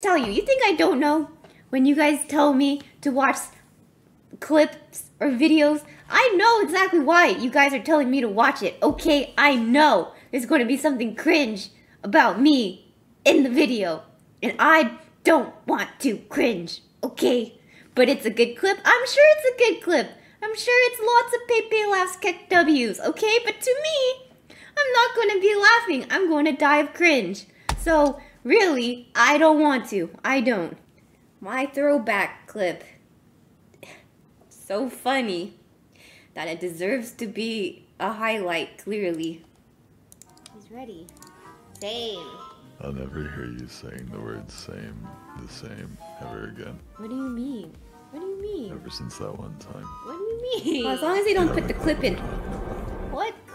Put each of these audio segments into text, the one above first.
tell you, you think I don't know when you guys tell me to watch clips or videos? I know exactly why you guys are telling me to watch it. Okay, I know there's going to be something cringe about me in the video. And I don't want to cringe, okay? But it's a good clip. I'm sure it's a good clip. I'm sure it's lots of Pepe laughs, KEKW's, okay? But to me, I'm not going to be laughing. I'm going to die of cringe. So, really, I don't want to. I don't. My throwback clip. So funny that it deserves to be a highlight, clearly. He's ready. Same. I'll never hear you saying the word same, the same, ever again. What do you mean? What do you mean? Ever since that one time. What do you mean? Well, as long as they don't put the clip in.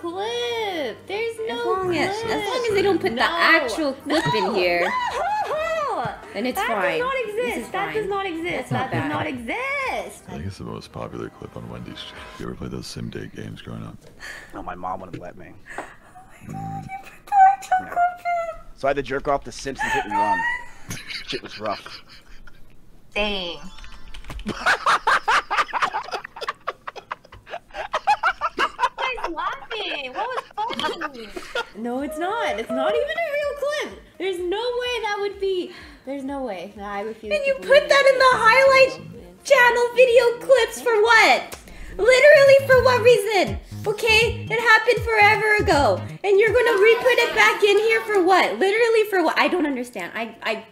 What clip? There's no as long clip. As, as long as they don't put no. the actual clip no. in here. No. Then it's that fine. Does not exist. That fine. does not exist. That's that not does not exist. I think it's the most popular clip on Wendy's. You ever play those sim date games growing up? No, my mom wouldn't let me. Mm. You put the actual No. clip in. So I had to jerk off the Simpsons hit and run. Shit was rough. Dang. laughing? What was funny? No, it's not. It's not even a real clip. There's no way that would be. There's no way. No, I refuse. And you put that in the highlight channel video clips for what? Literally for what reason? Okay, it happened forever ago, and you're gonna re-put it back in here for what? Literally for what? I don't understand. I I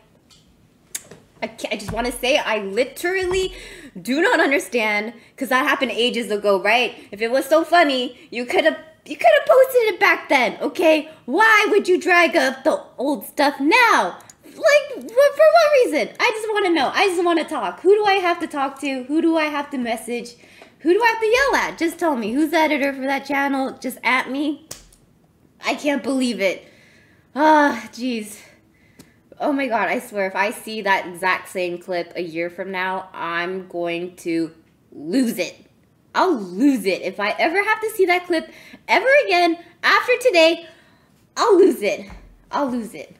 I, I just want to say I literally do not understand because that happened ages ago, right? If it was so funny, you could have you could have posted it back then, okay? Why would you drag up the old stuff now? Like, for what reason? I just want to know. I just want to talk. Who do I have to talk to? Who do I have to message? Who do I have to yell at? Just tell me. Who's the editor for that channel? Just at me? I can't believe it. Ah, jeez. Oh my god, I swear, if I see that exact same clip a year from now, I'm going to lose it. I'll lose it. If I ever have to see that clip ever again after today, I'll lose it. I'll lose it.